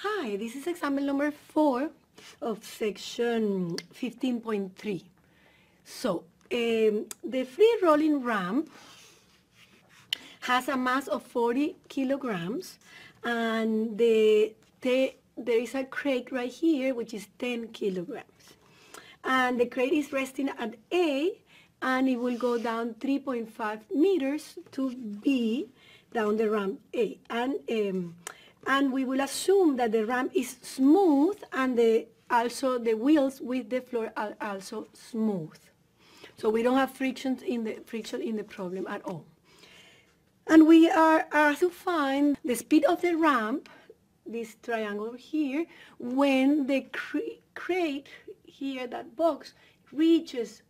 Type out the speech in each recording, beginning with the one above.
Hi, this is example number 4 of section 15.3. So, um, the free rolling ramp has a mass of 40 kilograms and the, the, there is a crate right here which is 10 kilograms. And the crate is resting at A and it will go down 3.5 meters to B down the ramp A. And, um, and we will assume that the ramp is smooth and the, also the wheels with the floor are also smooth. So we don't have frictions in the, friction in the problem at all. And we are asked to find the speed of the ramp, this triangle here, when the crate here, that box, reaches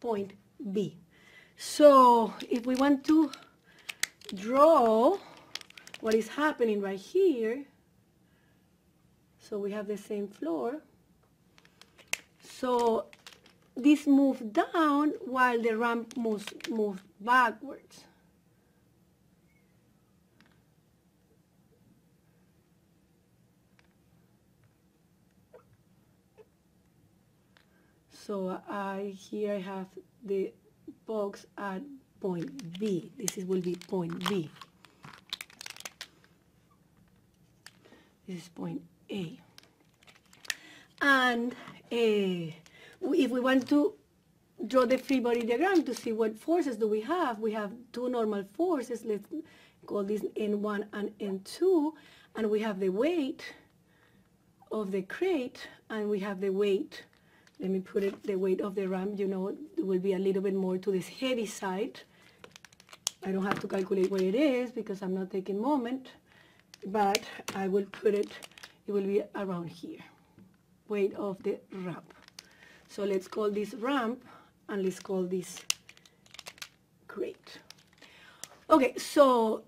point B. So if we want to draw what is happening right here, so we have the same floor. So this moves down while the ramp moves, moves backwards. So I here I have the box at point B. This is, will be point B. is point A. And uh, if we want to draw the free body diagram to see what forces do we have, we have two normal forces. Let's call this N1 and N2. And we have the weight of the crate and we have the weight let me put it, the weight of the ramp, you know, it will be a little bit more to this heavy side. I don't have to calculate where it is because I'm not taking moment, but I will put it, it will be around here, weight of the ramp. So let's call this ramp and let's call this crate. Okay, so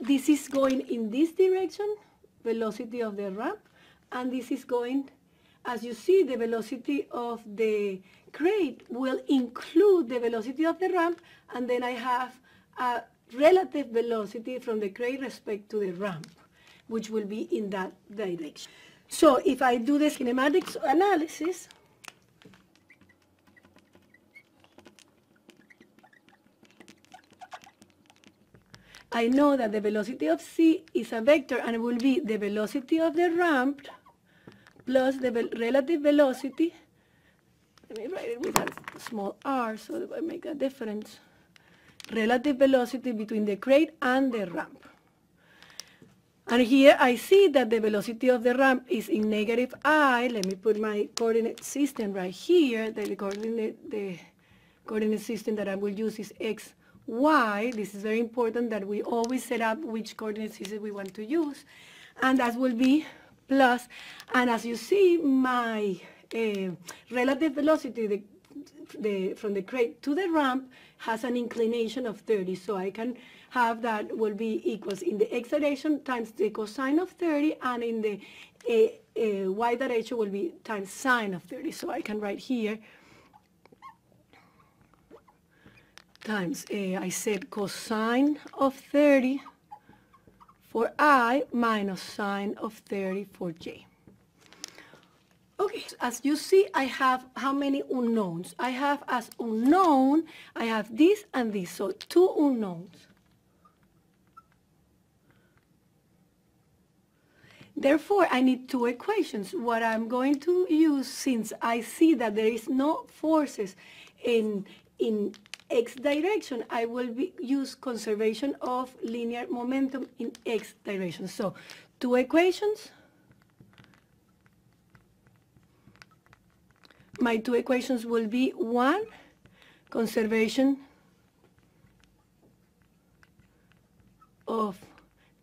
this is going in this direction, velocity of the ramp, and this is going as you see, the velocity of the crate will include the velocity of the ramp, and then I have a relative velocity from the crate respect to the ramp, which will be in that direction. So if I do the kinematics analysis, I know that the velocity of c is a vector and it will be the velocity of the ramp plus the relative velocity. Let me write it with a small r so that I make a difference. Relative velocity between the crate and the ramp. And here I see that the velocity of the ramp is in negative i. Let me put my coordinate system right here. The coordinate, the coordinate system that I will use is x, y. This is very important that we always set up which coordinate system we want to use. And that will be plus. and as you see, my uh, relative velocity the, the, from the crate to the ramp has an inclination of 30, so I can have that will be equals in the x direction times the cosine of 30, and in the y direction will be times sine of 30. So I can write here times, eh, I said cosine of 30 for i minus sine of 30 for j. Okay, as you see, I have how many unknowns? I have as unknown, I have this and this, so two unknowns. Therefore, I need two equations. What I'm going to use, since I see that there is no forces in, in x direction, I will be, use conservation of linear momentum in x direction. So two equations. My two equations will be one, conservation of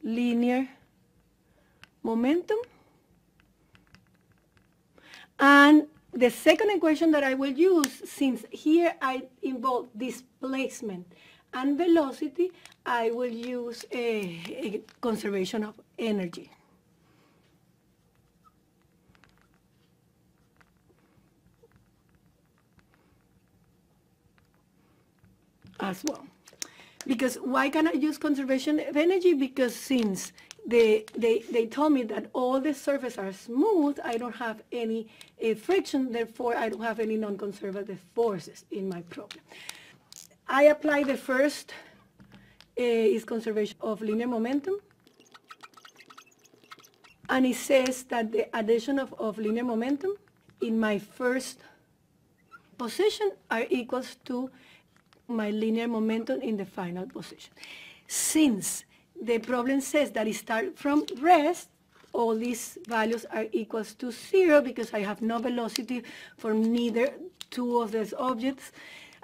linear momentum and the second equation that I will use, since here I involve displacement and velocity, I will use a, a conservation of energy. As well. Because why can I use conservation of energy? Because since they, they, they told me that all the surfaces are smooth. I don't have any uh, friction, therefore I don't have any non-conservative forces in my problem. I apply the first uh, is conservation of linear momentum. And it says that the addition of, of linear momentum in my first position are equals to my linear momentum in the final position. Since the problem says that it starts from rest, all these values are equals to zero because I have no velocity for neither two of these objects.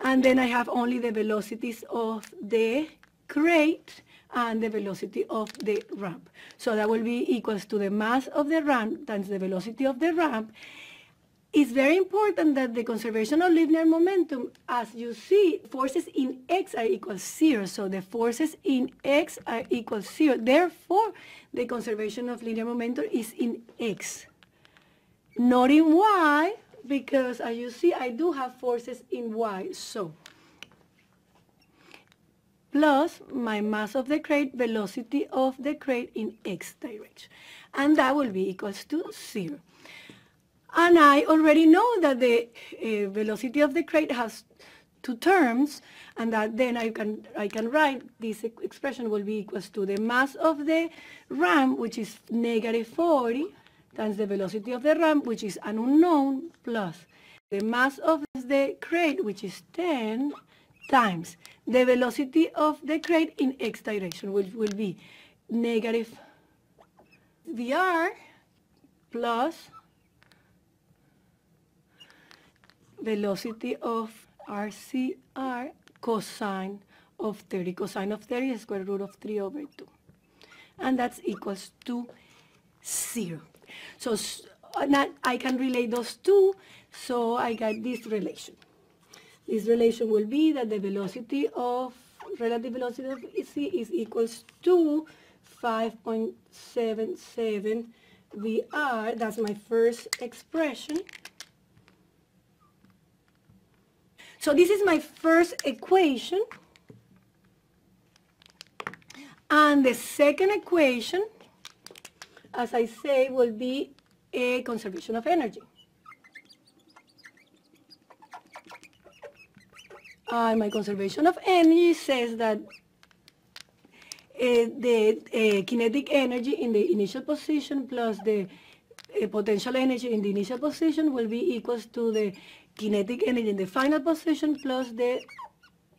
And then I have only the velocities of the crate and the velocity of the ramp. So that will be equals to the mass of the ramp times the velocity of the ramp. It's very important that the conservation of linear momentum, as you see, forces in x are equal zero. So the forces in x are equal zero. Therefore, the conservation of linear momentum is in x, not in y, because as you see, I do have forces in y. So plus my mass of the crate, velocity of the crate in x direction. And that will be equals to zero. And I already know that the uh, velocity of the crate has two terms, and that then I can, I can write this expression will be equals to the mass of the ramp, which is negative 40, times the velocity of the ramp, which is an unknown, plus the mass of the crate, which is 10, times the velocity of the crate in x direction, which will be negative VR plus velocity of RCR cosine of 30. Cosine of 30 is square root of 3 over 2. And that's equals to 0. So uh, now I can relate those two, so I got this relation. This relation will be that the velocity of relative velocity of C is equals to 5.77 VR. That's my first expression. So this is my first equation. And the second equation, as I say, will be a conservation of energy. Uh, my conservation of energy says that uh, the uh, kinetic energy in the initial position plus the uh, potential energy in the initial position will be equals to the kinetic energy in the final position plus the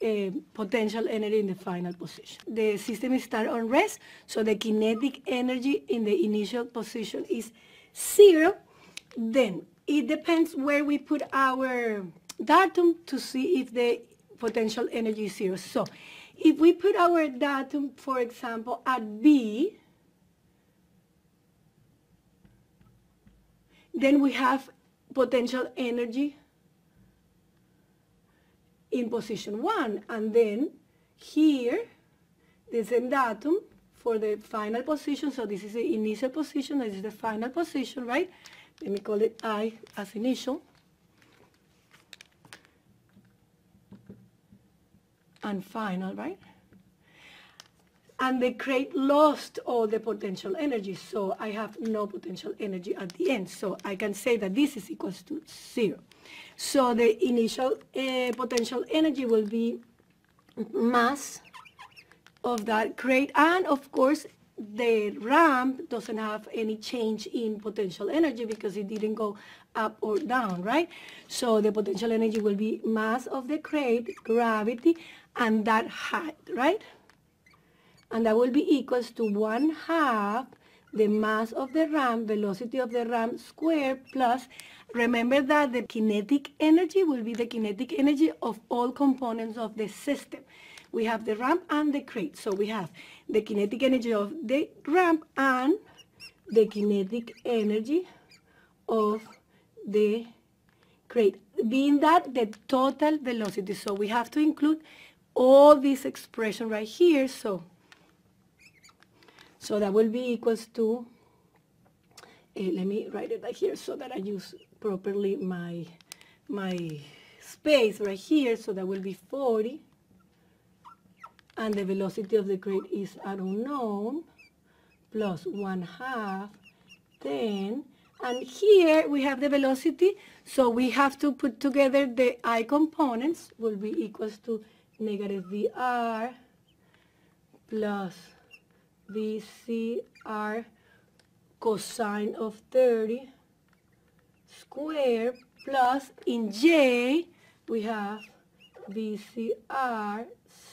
uh, potential energy in the final position. The system is start on rest, so the kinetic energy in the initial position is zero. Then it depends where we put our datum to see if the potential energy is zero. So if we put our datum, for example, at B, then we have potential energy in position 1. And then here, the same datum for the final position. So this is the initial position, this is the final position, right? Let me call it I as initial. and final, right? And the crate lost all the potential energy, so I have no potential energy at the end. So I can say that this is equals to zero. So the initial uh, potential energy will be mass of that crate, and of course the ramp doesn't have any change in potential energy because it didn't go up or down, right? So the potential energy will be mass of the crate, gravity, and that height, right? And that will be equals to 1 half the mass of the ramp, velocity of the ramp squared plus, remember that the kinetic energy will be the kinetic energy of all components of the system. We have the ramp and the crate. So we have the kinetic energy of the ramp and the kinetic energy of the crate, being that the total velocity. So we have to include all this expression right here. So, so that will be equals to, uh, let me write it right here so that I use properly my, my space right here. So that will be 40. And the velocity of the crate is unknown plus 1 half, 10, and here we have the velocity, so we have to put together the i components will be equals to negative VR plus VCR cosine of 30 square plus in J we have VCR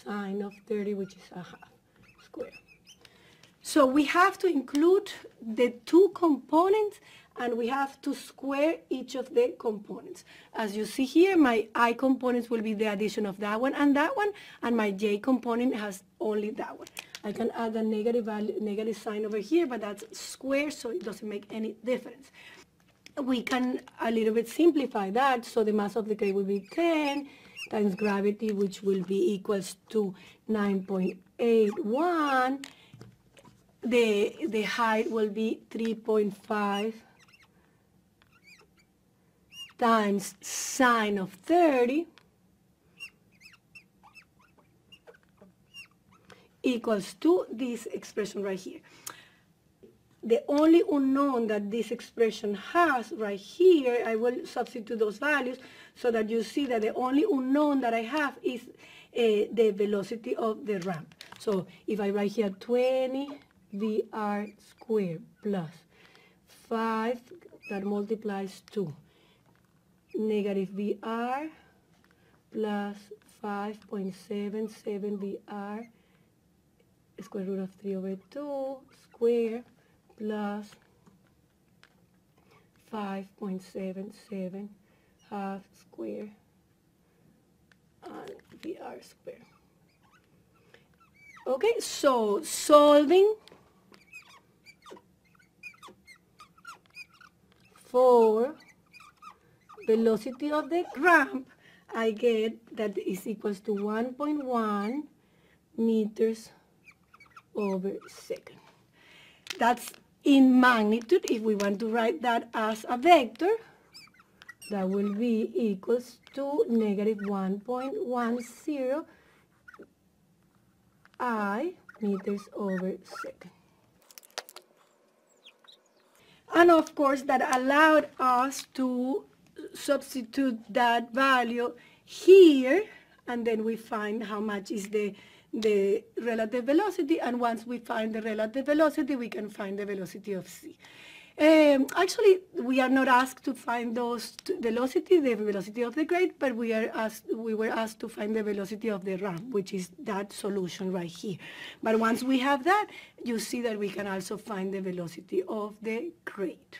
sine of 30 which is a half square. So we have to include the two components and we have to square each of the components. As you see here, my i components will be the addition of that one and that one, and my j component has only that one. I can add a negative value, negative sign over here, but that's square, so it doesn't make any difference. We can a little bit simplify that, so the mass of the clay will be 10 times gravity, which will be equals to 9.81. The, the height will be 3.5 times sine of 30 equals to this expression right here. The only unknown that this expression has right here, I will substitute those values so that you see that the only unknown that I have is uh, the velocity of the ramp. So if I write here 20 VR squared plus 5 that multiplies 2 negative VR plus 5.77 VR square root of 3 over 2 square plus 5.77 half square and VR square. Okay, so solving for velocity of the ramp, I get that is equals to 1.1 meters over second. That's in magnitude. If we want to write that as a vector, that will be equals to negative 1.10 I meters over second. And of course, that allowed us to substitute that value here, and then we find how much is the the relative velocity, and once we find the relative velocity, we can find the velocity of c. Um, actually, we are not asked to find those velocity, the velocity of the grade, but we are asked, we were asked to find the velocity of the ramp, which is that solution right here. But once we have that, you see that we can also find the velocity of the grade.